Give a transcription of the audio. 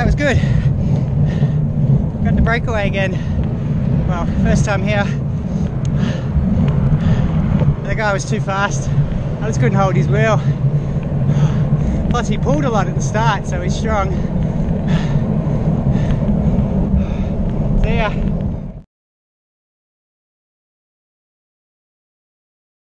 That was good. Got the breakaway again. Well, first time here. The guy was too fast. I just couldn't hold his wheel. Plus he pulled a lot at the start, so he's strong.